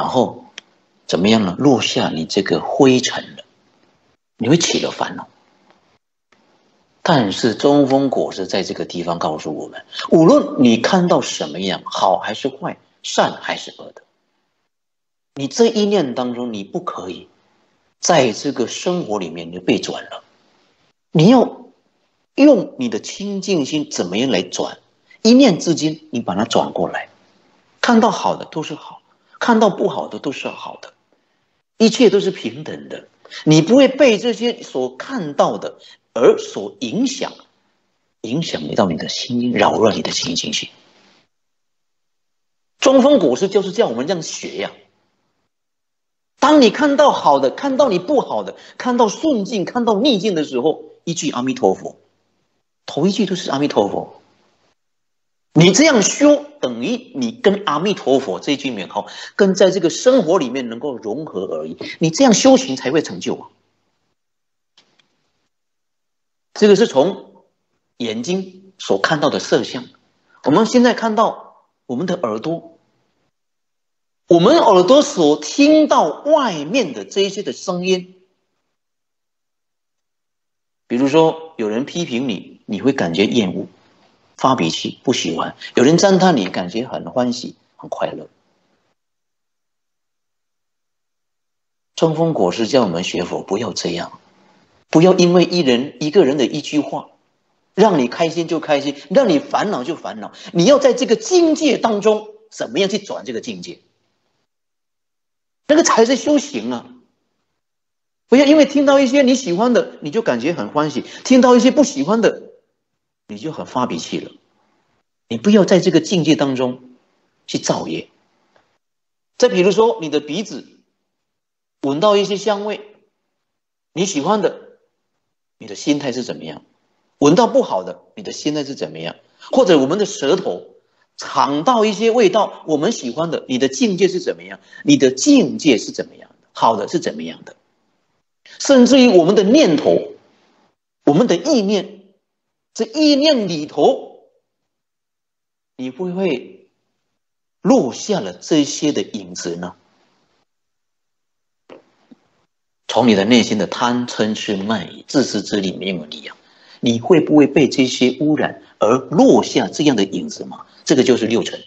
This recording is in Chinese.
然后怎么样呢？落下你这个灰尘了，你会起了烦恼。但是中风果实在这个地方告诉我们：无论你看到什么样，好还是坏，善还是恶的，你这一念当中，你不可以在这个生活里面就被转了。你要用你的清净心怎么样来转？一念之间，你把它转过来，看到好的都是好，看到不好的都是好的，一切都是平等的。你不会被这些所看到的而所影响，影响你到你的心，扰乱你的清净心。中风古诗就是叫我们这样学呀。当你看到好的，看到你不好的，看到顺境，看到逆境的时候，一句阿弥陀佛，头一句都是阿弥陀佛。你这样修，等于你跟阿弥陀佛这一句名号，跟在这个生活里面能够融合而已。你这样修行才会成就啊！这个是从眼睛所看到的色相，我们现在看到我们的耳朵，我们耳朵所听到外面的这一些的声音，比如说有人批评你，你会感觉厌恶。发脾气不喜欢，有人赞叹你，感觉很欢喜很快乐。春风果实叫我们学佛，不要这样，不要因为一人一个人的一句话，让你开心就开心，让你烦恼就烦恼。你要在这个境界当中，怎么样去转这个境界？那个才是修行啊！不要因为听到一些你喜欢的，你就感觉很欢喜；听到一些不喜欢的。你就很发脾气了，你不要在这个境界当中去造业。再比如说，你的鼻子闻到一些香味，你喜欢的，你的心态是怎么样？闻到不好的，你的心态是怎么样？或者我们的舌头尝到一些味道，我们喜欢的，你的境界是怎么样？你的境界是怎么样的？好的是怎么样的？甚至于我们的念头，我们的意念。这意念里头，你会不会落下了这些的影子呢？从你的内心的贪嗔痴慢疑、自私自利没有力量，你会不会被这些污染而落下这样的影子吗？这个就是六成。